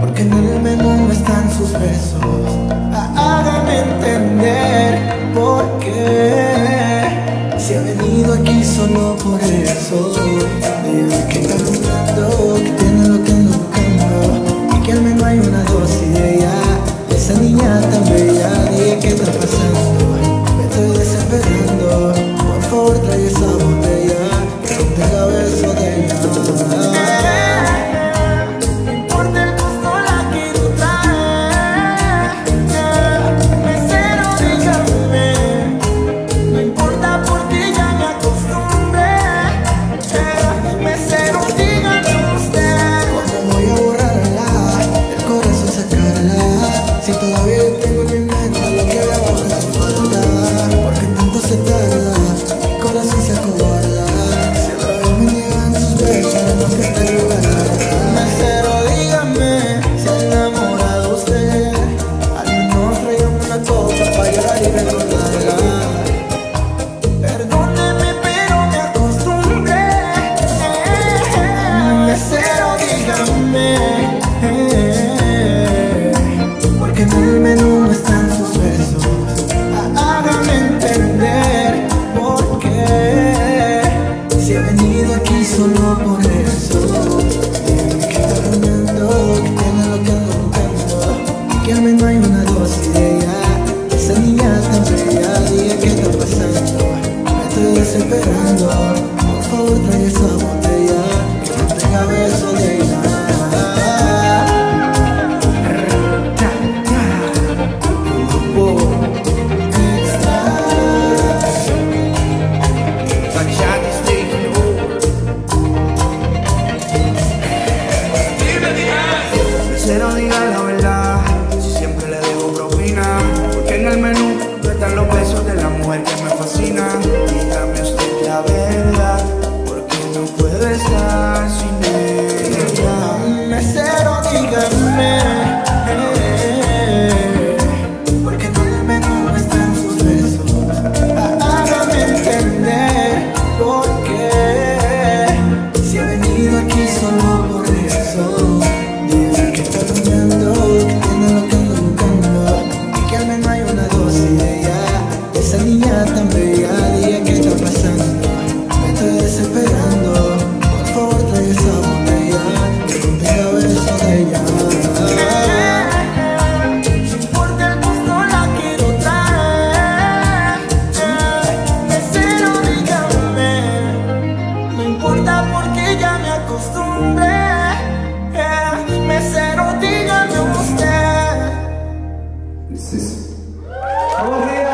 Porque en el menú no están sus besos ah, Hágame entender por qué. Si ha venido aquí solo por eso. venido aquí solo por eso. Me que al menos hay una Esa niña día que está pasando. Me estoy desesperando. Por favor trae esa botella. Que no tenga beso de ella. puedo estar licença. Glória!